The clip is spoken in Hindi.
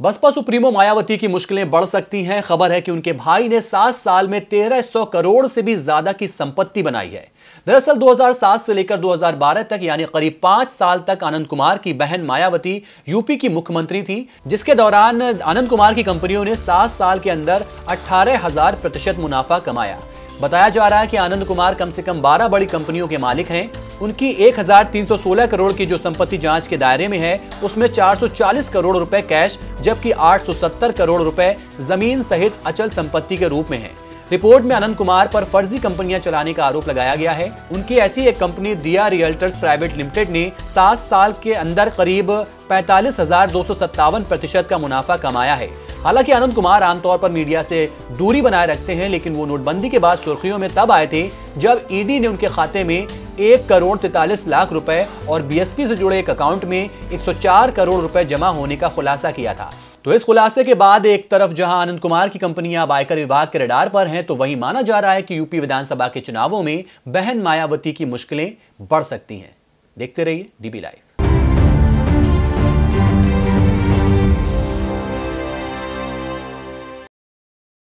बसपा सुप्रीमो मायावती की मुश्किलें बढ़ सकती हैं। खबर है कि उनके भाई ने सात साल में तेरह सौ करोड़ से भी ज़्यादा की संपत्ति बनाई है। दरअसल 2007 से लेकर 2012 तक, यानी करीब पाँच साल तक, आनंद कुमार की बहन मायावती यूपी की मुख्यमंत्री थी, जिसके दौरान आनंद कुमार की कंपनियों ने सात साल के अंदर अट्ठारह हज़ार प्रतिशत मुनाफा कमाया। बताया जा रहा है कि आनंद कुमार कम से कम 12 बड़ी कंपनियों के मालिक हैं। उनकी 1316 करोड़ की जो संपत्ति जाँच के दायरे में है, उसमें 440 करोड़ रुपए कैश, जबकि 870 करोड़ रुपए ज़मीन सहित अचल संपत्ति के रूप में है। रिपोर्ट में आनंद कुमार पर फर्जी कंपनियाँ चलाने का आरोप लगाया गया है। उनकी ऐसी एक कंपनी, दिया रियल्टर्स प्राइवेट लिमिटेड ने सात साल के अंदर करीब पैंतालीस प्रतिशत का मुनाफा कमाया है। हालाँकि आनंद कुमार आमतौर पर मीडिया से दूरी बनाए रखते हैं, लेकिन वो नोटबंदी के बाद सुर्खियों में तब आए थे जब ईडी ने उनके खाते में एक करोड़ तैतालीस लाख रुपए और बीएसपी से जुड़े एक अकाउंट में 104 करोड़ रुपए जमा होने का खुलासा किया था। तो इस खुलासे के बाद एक तरफ़ जहाँ आनंद कुमार की कंपनियाँ अब आयकर विभाग के रडार पर हैं तो वहीं माना जा रहा है कि यूपी विधानसभा के चुनावों में बहन मायावती की मुश्किलें बढ़ सकती हैं। देखते रहिए डीबी लाइव।